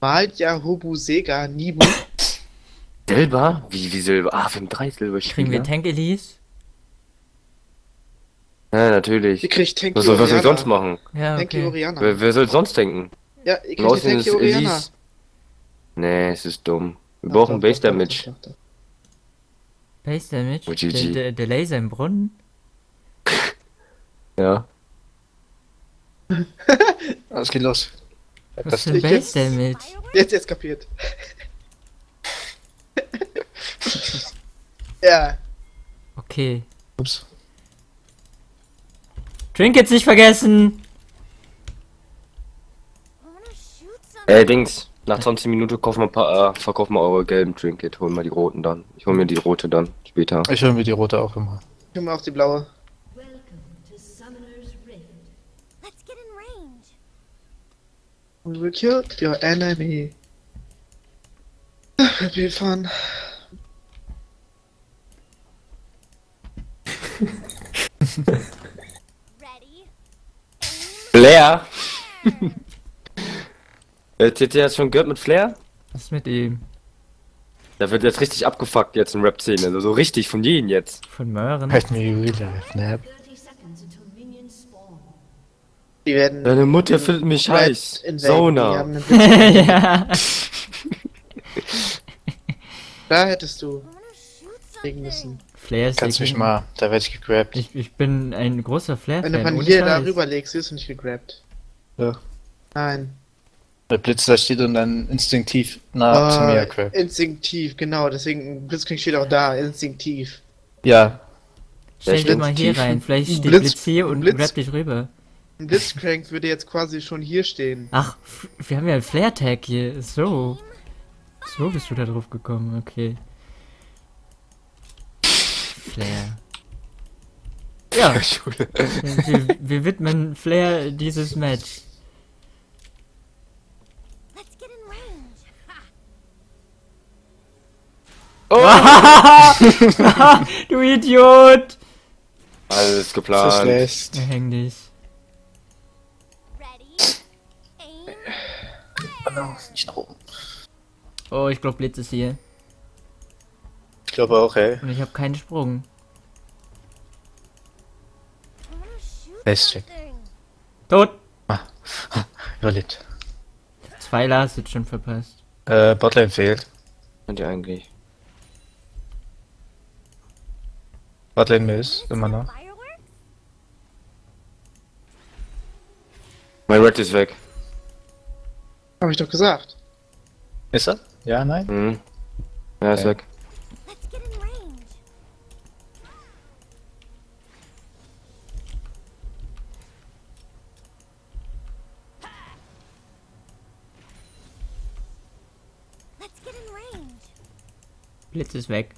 Malja Hobusega Nibu. Silber? Wie, wie Silber? Ah, wir haben drei Silberspieler. Kriegen wir Tank Elise? Ja, natürlich. Ihr kriegt Tanky Was soll, was soll ich sonst machen? Ja, okay. Oriana. Wer, wer soll sonst denken? Ja, ihr kriegt ist Oriana. Elise. Nee, es ist dumm. Wir Doch, brauchen doch, Base doch, Damage. doch, doch, doch. Base Damage? Oh, der, GG. der, der Laser im Brunnen? Ja. Es geht los. Was für ein jetzt- Damage? Jetzt, jetzt kapiert. ja. Okay. Ups. Trinkets nicht vergessen! Äh, Dings. Nach 20 Minuten kaufen wir ein paar, äh, verkaufen wir eure gelben Trinket. Holen wir die roten dann. Ich hol mir die rote dann später. Ich hole mir die rote auch immer. Ich hol mir auch die blaue. We will kill your enemy. Will be fun. Ready? Flair! äh, TT hat schon gehört mit Flair? Was ist mit ihm? Da wird jetzt richtig abgefuckt jetzt in Rap-Szene. Also so richtig von jedem jetzt. Von Möhren? Halt mir real life, ne? Die werden. Deine Mutter findet mich heiß. Die Sauna. ja. Da hättest du legen something. müssen. Flair ist Kannst mich mal, da werd ich gegrabt. Ich, ich bin ein großer Wenn du von hier Scheiß. darüber legst, wirst du nicht gegrabt. Ja. Nein. Der Blitz da steht und dann instinktiv nah zu mir Ah, grabt. instinktiv, genau. Deswegen, Blitzkrieg steht auch da, instinktiv. Ja, Stell dich mal hier rein. Vielleicht steht Blitz- Blitz, hier und Blitz- grab dich rüber. Ein Blitzcrank würde jetzt quasi schon hier stehen. Ach, wir haben ja einen Flare-Tag hier. So. So bist du da drauf gekommen, okay. Flair. Ja, wir, wir widmen Flair dieses Match. In range. du Idiot! Alles so geplant. schlecht. Ja, häng dich. Nicht nach oben. Oh, ich glaube Blitz ist hier. Ich glaube auch, ey. Und ich habe keinen Sprung. I wanna shoot Nice check. something. Tot! Überlebt. Zwei Lars jetzt schon verpasst. Äh, Botlane fehlt. Und ja eigentlich. Botlane Miss, immer noch. Mein Red ist weg. Hab ich doch gesagt. Ist er? Ja, nein? Mhm. Ja, ist Okay. weg. Blitz ist weg.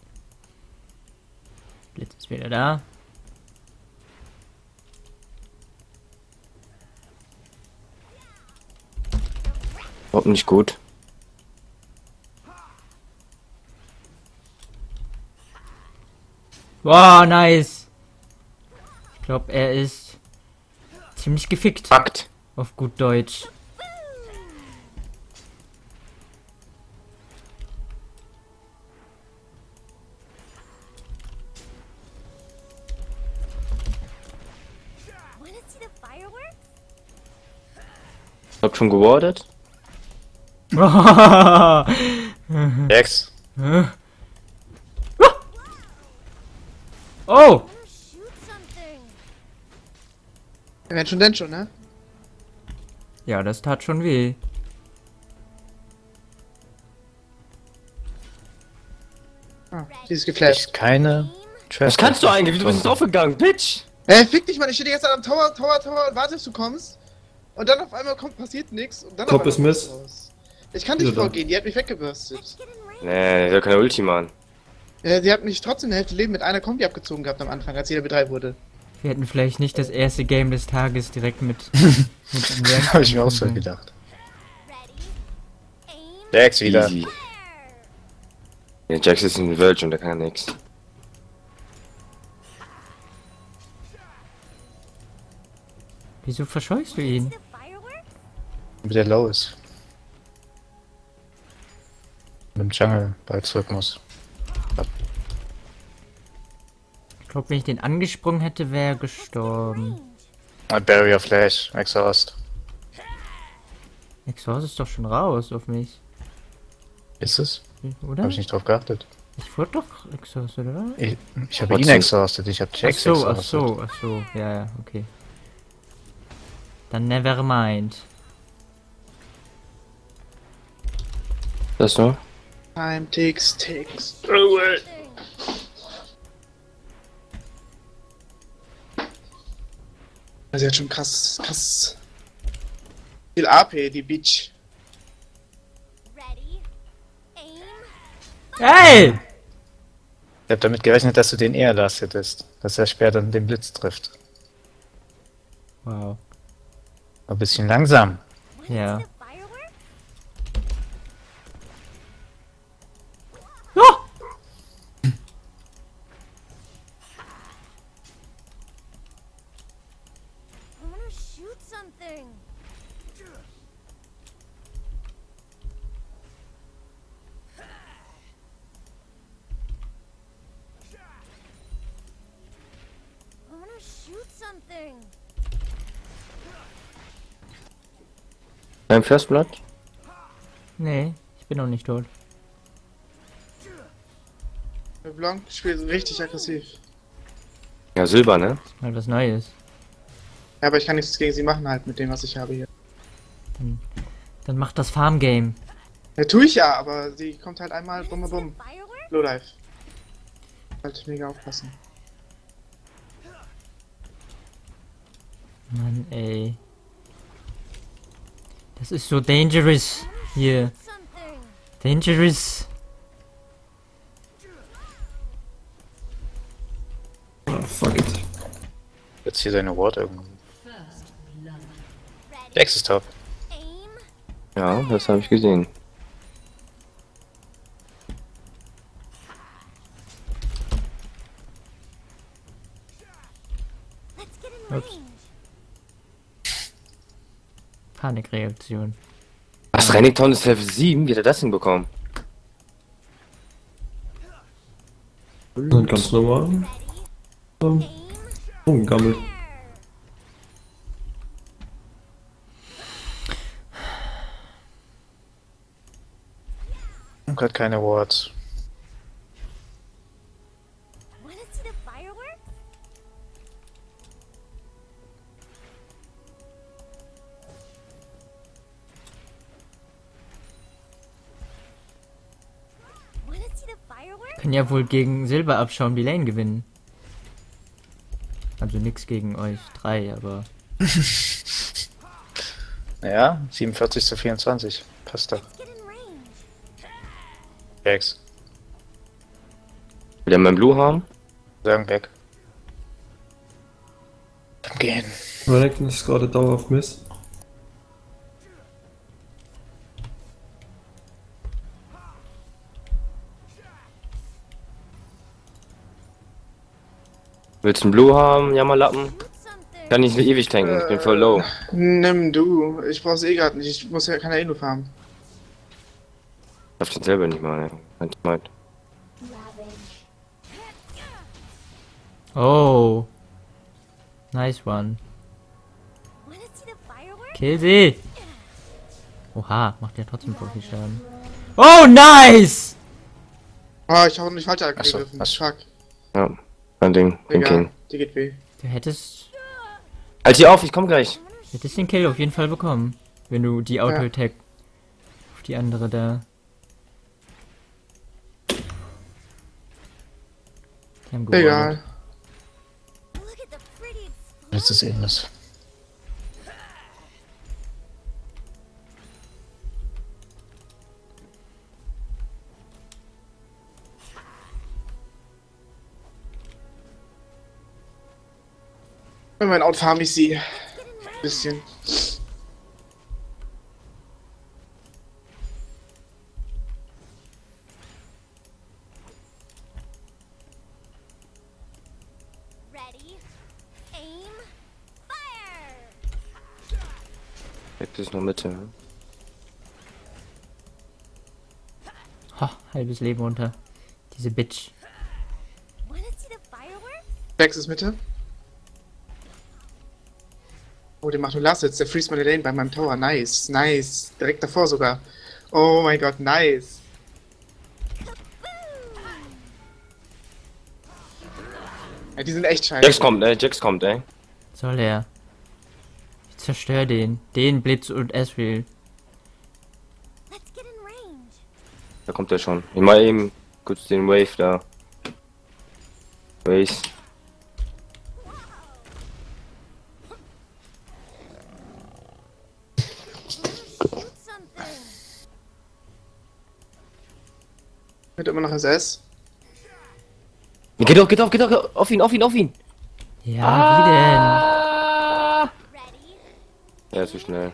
Blitz ist wieder da. Überhaupt nicht gut. Wow, nice. Ich glaube, er ist ziemlich gefickt. Fakt. Auf gut Deutsch. Fireworks? Hab schon gewardet. Dex. oh! Wanna shoot something. Wenn schon, denn schon, ne? Ja, das tat schon weh. Ah, die ist geflasht. Echt keine Trash. Was kannst du eigentlich? Wieso bist du jetzt aufgegangen, Bitch? Ey, fick dich mal, ich stehe die ganze Zeit am Tower, Tower, Tower und warte, bis du kommst. Und dann auf einmal kommt, passiert nichts. Und dann Top ist Miss. raus. Ich kann nicht vorgehen, die hat mich weggebürstet. In. Nee, der hat keine Ulti, Mann. Ja, sie hat mich trotzdem eine Hälfte Leben mit einer Kombi abgezogen gehabt am Anfang, als jeder B3 wurde. Wir hätten vielleicht nicht das erste Game des Tages direkt mit. mit Habe ich mir auch so gedacht. Dex wieder. Easy. Ja, Jax ist ein Virgin, der kann ja nix. Wieso verscheust du ihn? Wie der low ist. Im Jungle bald zurück muss. Ich glaube, wenn ich den angesprungen hätte, wäre er gestorben. Ah, Barrier Flash, Exhaust. Exhaust ist doch schon raus auf mich. Ist es? Oder? Habe ich nicht drauf geachtet. Ich wurde doch Exhaust, oder? Ich, ich habe ihn exhausted, ich habe Ach Jax so, ach exhausted. so, ach so. Ja, ja, okay. Dann never mind. Das nur? Time ticks, ticks. away. Also, sie hat schon krass, krass. Viel AP, die Bitch. Hey! Ich habe damit gerechnet, dass du den eher last hättest. Dass er später den Blitz trifft. Wow. Ein bisschen langsam. Ja. Beim First Blood? Nee, ich bin noch nicht tot. Blanc spielt richtig aggressiv. Ja, Silber, ne? Mal was Neues. Ja, aber ich kann nichts gegen sie machen halt mit dem, was ich habe hier. Dann macht das Farm Game. Ja, tue ich ja, aber sie kommt halt einmal bumm, See the bumm. firework? Low Life. Halt mega aufpassen. Mann, ey. Das ist so dangerous hier. Dangerous. Ah, fuck it. Jetzt hier seine Ward irgendwo. Jax ist top. Ja, das habe ich gesehen. Ups. Panikreaktion. Was, Renekton ist Level 7? Wie hat er das hinbekommen? Und ganz normal. Ähm, rumgammelt. Und gerade keine Wards. Wanna see the fireworks? Wanna see the fireworks? Können ja wohl gegen Silber abschauen, die Lane gewinnen. Also nix gegen euch drei, aber. Ja, 47 zu 24. Passt doch. Jax. Will er meinen Blue haben? Sagen weg. Dann gehen. Renekton ist gerade dauerhaft Miss. Willst du einen Blue haben, Jammerlappen? Kann ich nicht ewig tanken, ich bin voll low. Nimm du. Ich brauch's eh gerade nicht. Ich muss ja keine Elo farmen. Ich darf den selber nicht mal, ne? Kein Smite. Oh. Nice one. Kill sie! Oha, macht ja trotzdem Profi-Schaden. Oh, nice! Oh, ich hab nicht so, angegriffen. ach so. Fuck. Ja, mein Ding, den Egal. King. Die geht weh. Du hättest, Halt hier auf, ich komm gleich. hättest den Kill auf jeden Fall bekommen. Wenn du die Auto-Attack auf die andere da. Die haben gewonnen. Egal. Jetzt ist eben das. Wenn mein Out farm ich sie. Bisschen. Mitte. Ha, halbes Leben runter. Diese Bitch. Jax ist Mitte. Oh, den macht nur Last jetzt. Der freeze meine Lane bei meinem Tower. Nice, nice. Direkt davor sogar. Oh mein Gott, nice. Ja, die sind echt scheiße. Jax kommt, ey, Jax kommt, ey. Soll er? Zerstör den. Den Blitz und range. Da kommt er schon. Ich mach eben kurz den Wave da. Something. Mit immer noch SS. Geht doch, geht doch, geht doch, auf ihn, auf ihn, auf ihn. Ja, Ready? Ja, zu schnell.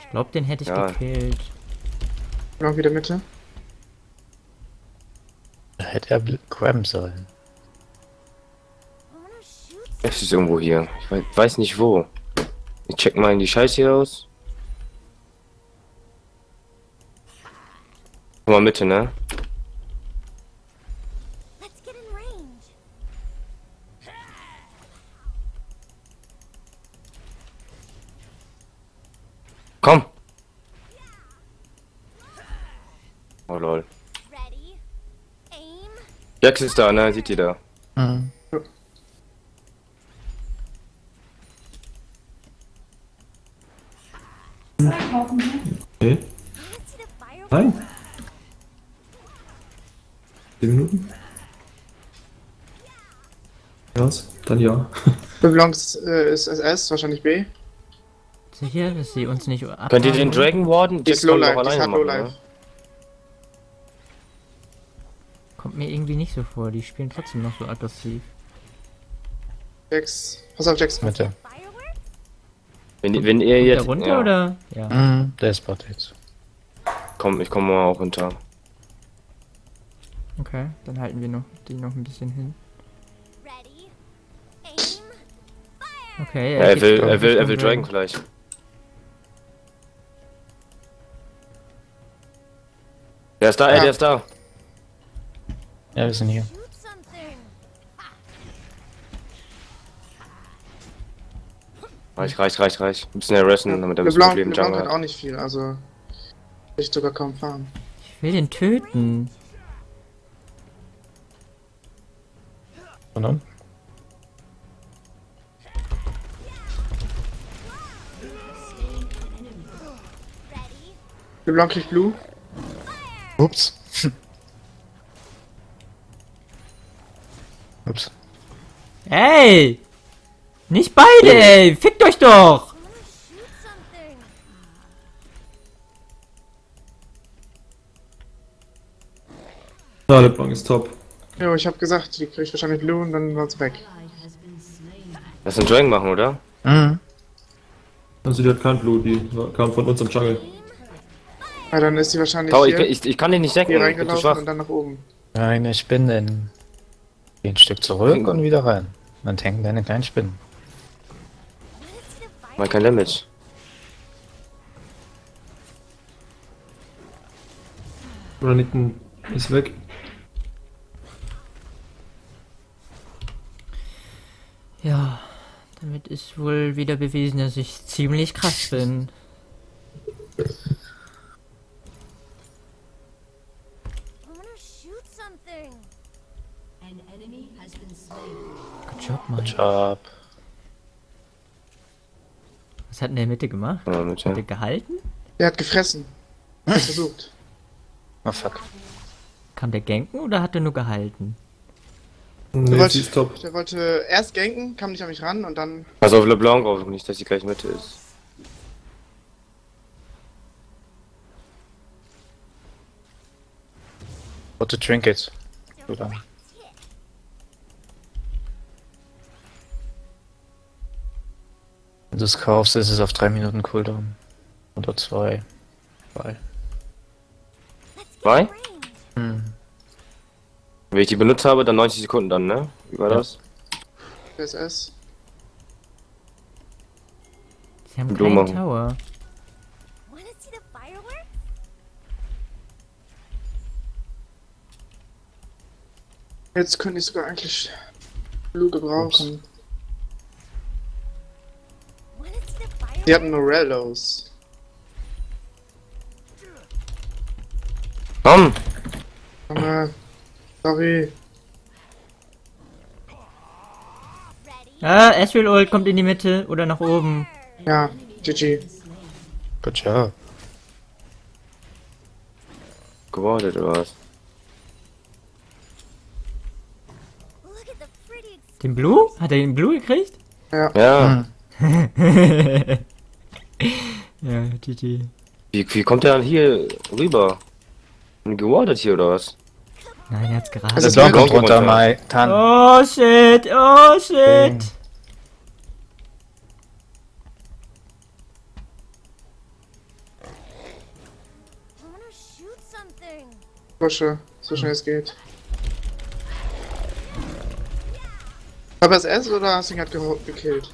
Ich glaub, den hätte ich Ja. gekillt. Noch wieder Mitte. Da hätte er grabben sollen. Es ist irgendwo hier. Ich wei- weiß nicht wo. Ich check mal in die Scheiße hier aus. Guck mal Mitte, ne? Komm! Oh lol. Jax ist da, ne? Seht ihr da? Mhm. Okay. Nein. 10 Minuten? Was? Dann ja. Beblancs äh, ist SS, wahrscheinlich B. Sicher, dass sie uns nicht abhauen? Könnt ihr den Dragon Warden? Die ist Lowlife, doch die machen, Lowlife. ne? Kommt mir irgendwie nicht so vor. Die spielen trotzdem noch so aggressiv. Jax. Pass auf, Jax. Fireworks? Wenn, wenn ihr Kommt der jetzt. runter ja. oder? Ja. Mhm. Der ist Bot jetzt. Komm, ich komme mal auch runter. Okay, dann halten wir noch die noch ein bisschen hin. Okay, Ja, er will, er will, er will Dragon vielleicht. Der ist da, ey, Ja. der ist da. Ja, wir sind hier. Reicht, reicht, reicht, reicht. Ein bisschen harassen, damit er ein bisschen Problem Jungle hat hat. auch nicht viel, also. Ich sogar kaum farmen. Ich will den töten. Und dann? LeBlanc kriegt Blue. Ups. Ups. Ey! Nicht beide, ey! Fickt euch doch! Ja, der ist top. Jo, ich hab gesagt, die kriegt wahrscheinlich Blue und dann war's weg. Lass einen Dragon machen, oder? Mhm. Also die hat kein Blut, die kam von uns im Jungle. Ja, dann ist sie wahrscheinlich Tau, ich, hier, ich, ich kann den nicht decken, hier ich bin zu reingelaufen schwach. und dann nach oben. Kleine Spinnen. Geh ein Stück zurück und wieder rein. Dann tanken deine kleinen Spinnen. Mal kein Damage. Renekton ist weg. Ja, damit ist wohl wieder bewiesen, dass ich ziemlich krass bin. Good job, Mann. Job. Was hat denn der in der Mitte gemacht? Ja, Hat Mitte. er gehalten? Der hat gefressen. Hat versucht. Oh fuck. Kam der ganken oder hat er nur gehalten? Der Nee, wollte, sie ist top. der wollte erst ganken, kam nicht an mich ran und dann. Pass auf LeBlanc auf, nicht, dass sie gleich Mitte ist. Rote Trinkets. Oder? Wenn du es kaufst, ist es auf drei Minuten Cooldown. Oder zwei. Zwei. Let's get Zwei? in range. Hm. Wenn ich die benutzt habe, dann 90 Sekunden dann, ne? Wie war Ja. das? SS. Sie haben keinen machen. Tower. Jetzt könnte ich sogar eigentlich Blue gebrauchen. Wanna Die hatten Morellos. Komm! Aber, sorry. Ready? Ah, Ezreal Ult kommt in die Mitte oder nach oben. Ja, GG. Good job. Gewartet oder was? Den Blue? Hat er den Blue gekriegt? Ja. ja, GG. Wie, wie kommt der dann hier rüber? Und gewartet hier oder was? Nein, er hat's gerade. Also Der Blanc kommt Blanc runter. Mai. Tan. Oh shit, oh shit. Something. Pusche, so schnell es geht. Aber es S oder hast du ihn gerade ge gekillt?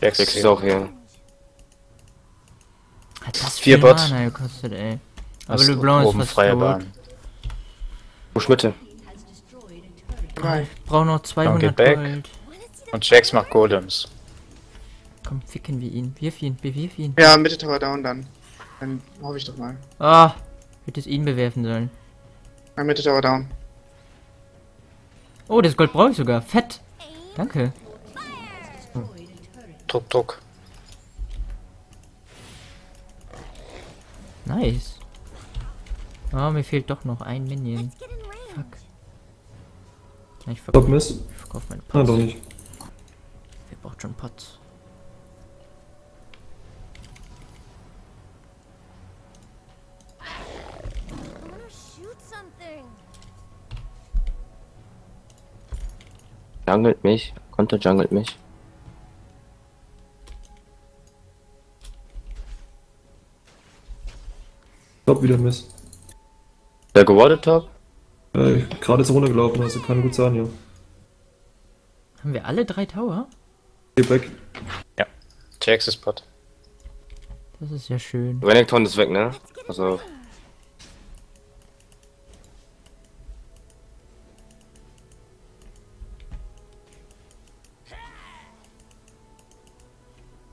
Jax Jax ist auch hier. Hat das Vier viel Bot. Mana gekostet, ey. Aber Hast LeBlanc ist fast freie tot. Bahn. Wo Schmitte? Nein. Brauch noch 200 geht back. Gold. Und Jax macht Golems. Komm, ficken wir ihn. Wirf ihn, bewirf ihn. Ja, Mitte Tower down dann. Dann hoffe ich doch mal. Ah, hätte es ihn bewerfen sollen. Ja, Mitte Tower down. Oh, das Gold brauche ich sogar. Fett. Danke. Druck, Druck. Nice. Oh, mir fehlt doch noch ein Minion. Fuck. Ja, ich verkaufe verkauf meine Ah, Pots. doch nicht. Wer braucht schon Pots? Jungelt mich. Konter jungelt mich. Top wieder Miss. Der gewartet top? Äh, gerade ist er runtergelaufen, also kann gut sein, ja. Haben wir alle drei Tower? Geh weg. Jax ist Bot. Das ist ja schön. Renekton ist weg, ne? Also,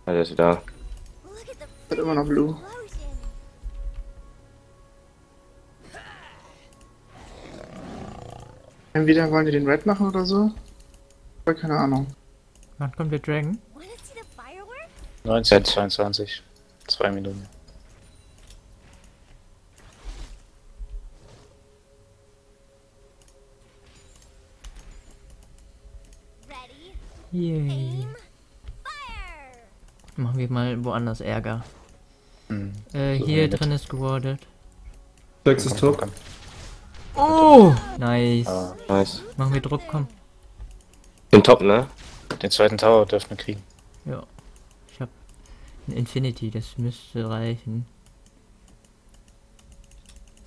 ja, der ist wieder. Hat immer noch Blue. Entweder wollen die den Red machen oder so. Oder keine Ahnung. Wann kommt der Dragon? Wanna see the fireworks? 19, 22. Zwei Minuten. Yay. Machen wir mal woanders Ärger. Hm. Äh, So, hier mit. drin ist gewardet. Jax ist top. Oh! Nice. Ah, Nice. Machen wir Druck, komm. Den Top, ne? den zweiten Tower dürfen wir kriegen. Ja. Ich hab ein Infinity, das müsste reichen.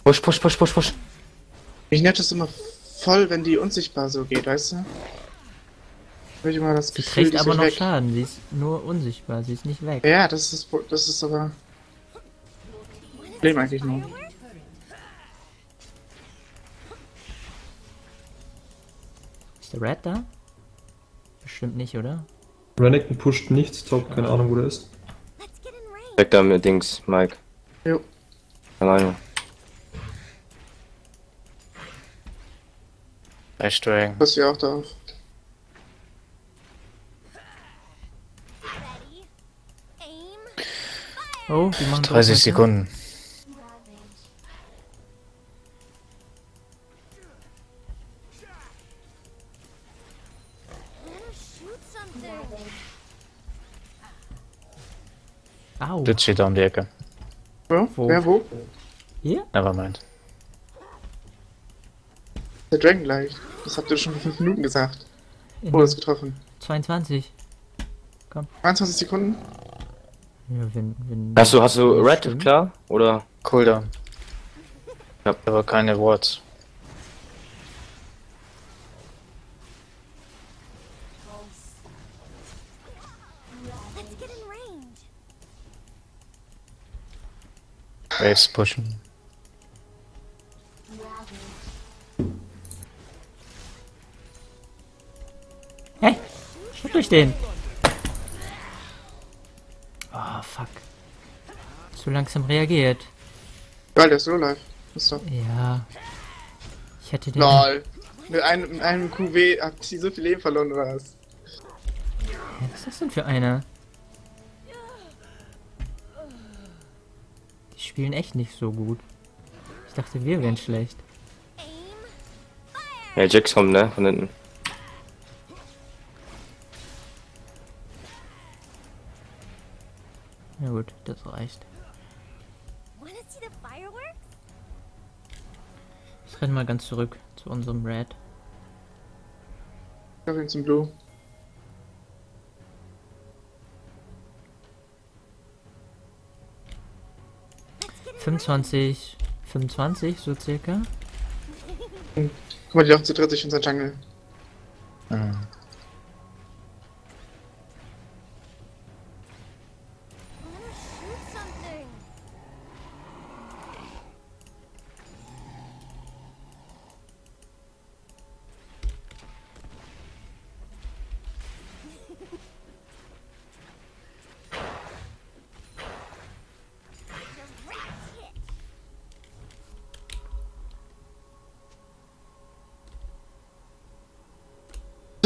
Push, push, push, push, push. Ich nett das immer voll, wenn die unsichtbar so geht, weißt du? Hab ich immer das Sie Gefühl, kriegt die ist aber noch weg. Schaden, sie ist nur unsichtbar, sie ist nicht weg. Ja, das ist das ist aber Problem eigentlich nur. Ist der Red da? Bestimmt nicht, oder? Renekton pusht nichts, top, keine Ahnung, wo der ist. Weg da mit Dings, Mike. Jo. Alleine. Ash Dragon. Passt ja auch. Ready? Aim! Oh, die machen 30 Druck, Sekunden. Au. Blitz steht da um die Ecke. Wo? Wo? Wer wo? Hier? Nevermind. Der Dragon gleich. Das habt ihr schon vor 5 Minuten gesagt. In Oh, das getroffen. 22. 21 Sekunden? Ja, wenn, wenn. Hast du, hast du Red, Stimmt. klar? Oder? Cooldown. Ja. Aber keine Wards. Saves pushen. Hey, schütt durch den. Oh, fuck. Zu langsam reagiert. Weil der Solo läuft. Ja. Ich hätte den. Lol. Mit einem, mit einem QW hat sie so viel Leben verloren oder was? Ja, was ist das denn für einer? Spielen echt nicht so gut. Ich dachte, wir wären schlecht. Ja, Jax kommt, ne? Von hinten. Na gut, das reicht. Ich renne mal ganz zurück zu unserem Red. Ich hab ihn zum Blue. 25, 25 so circa. Guck mal, die laufen zu dritt durch unseren Jungle. Mhm.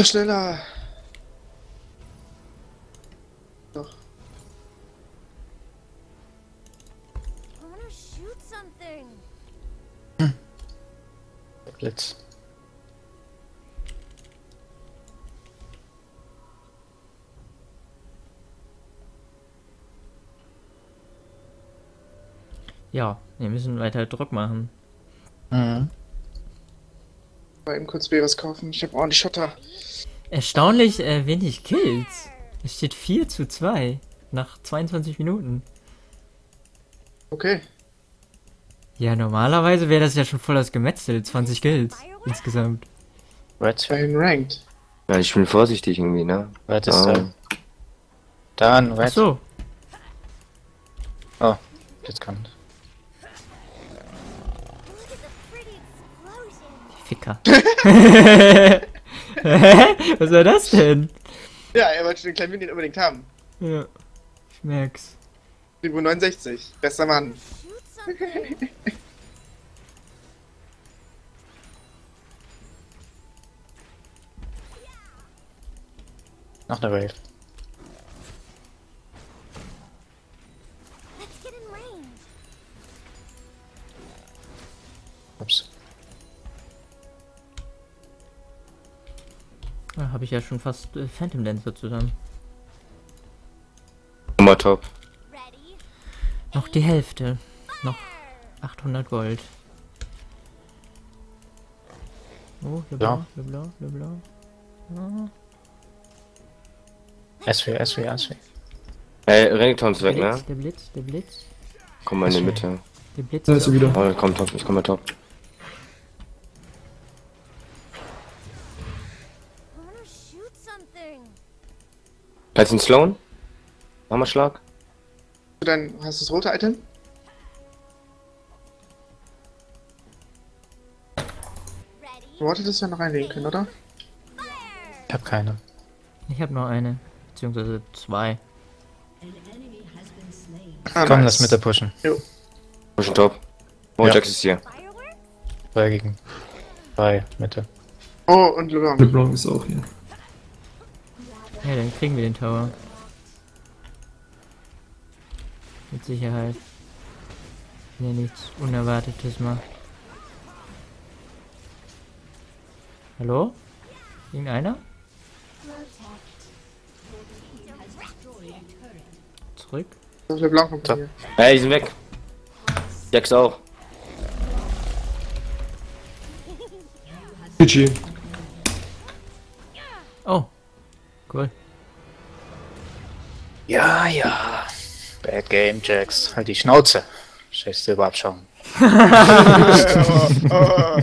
Doch schneller. Doch. Something. Blitz. Ja, wir müssen weiter Druck machen. Mhm. Mal eben kurz B was kaufen. Ich hab ordentlich Schotter. Erstaunlich äh, wenig Kills. Es steht 4 zu 2 nach 22 Minuten. Okay. Ja, normalerweise wäre das ja schon voll das Gemetzel. 20 Kills insgesamt. Red, Ein Ranked. Ja, ich bin vorsichtig irgendwie, ne? Red ist da. Dann, Ach Red. so, Oh, jetzt explosion. Ficker. Hä? Was war das denn? Ja, er wollte den kleinen Minion unbedingt haben. Ja, ich merk's. Niveau 69. Bester Mann. Noch eine Wave. Range. Ups. Da habe ich ja schon fast äh, Phantom Dancer zusammen. Nummer top. Noch die Hälfte. Noch 800 Gold. Oh, Leblanc, Leblanc, Leblanc. Ah, SW, SW, SW. Ey, Renekton ist der weg, Blitz, ne? der Blitz, der Blitz. Komm mal in die. Mitte. Der Blitz Da ist wieder. Oh, komm top, ich komm mal top. Kannst du ihn slowen? Hammerschlag? Du dein, hast du das rote Item? Du wolltest ja noch reinlegen können, oder? Ich hab keine. Ich habe noch eine. Beziehungsweise zwei. Ah, Komm, nice. lass Mitte pushen. Pushen top. Oh, Ja. Jax ist hier. Zwei gegen. Zwei, Mitte. Oh, und LeBlanc. LeBlanc ist auch hier. Ja, dann kriegen wir den Tower. Mit Sicherheit. Wenn er nichts Unerwartetes macht. Hallo? Irgendeiner? Zurück? LeBlanc kommt So. hier. Ey, die sind weg. Jax auch. GG. Oh. Cool. Ja, ja. Bad Game, Jax. Halt die Schnauze. Scheiß Silber abschauen. oh, oh.